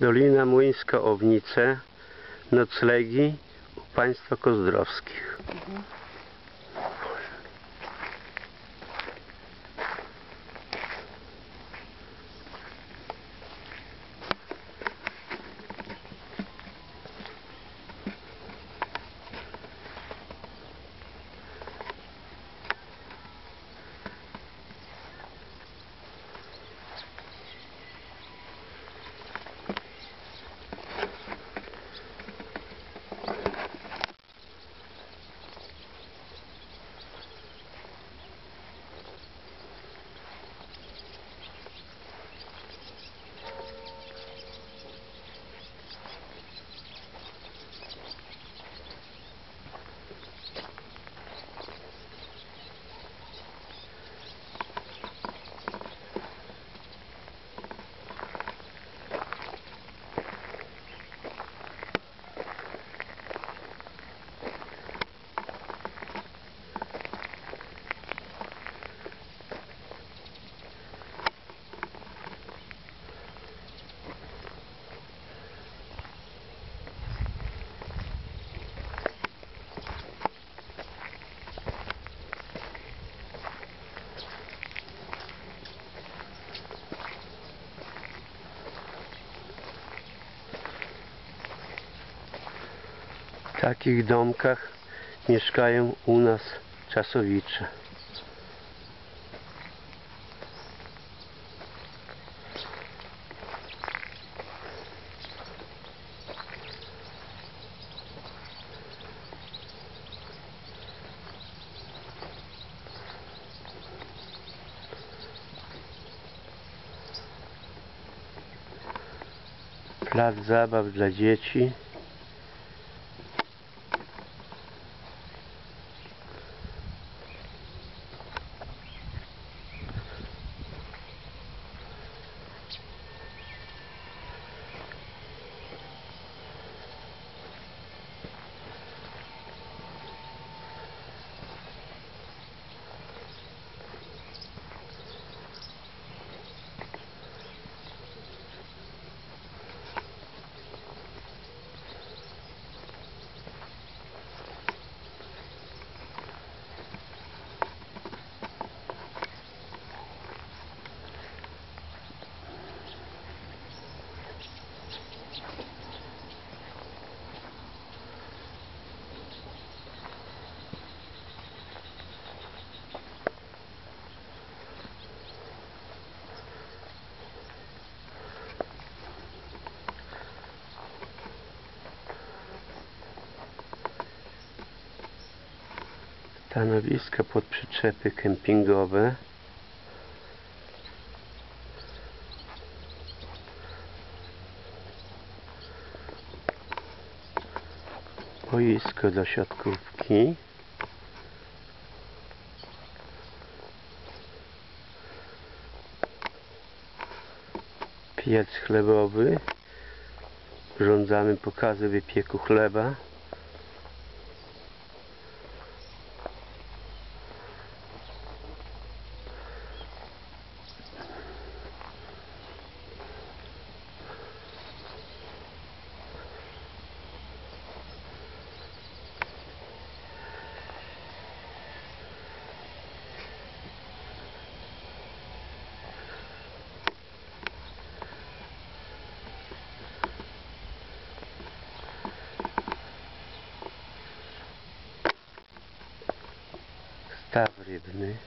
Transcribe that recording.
Dolina Młyńska Ownice, noclegi u państwa Kozdrowskich. W takich domkach mieszkają u nas czasowicze. Plac zabaw dla dzieci. Stanowiska pod przyczepy kempingowe. Boisko do siatkówki. Piec chlebowy. Urządzamy pokazy wypieku chleba. Está abrido, né?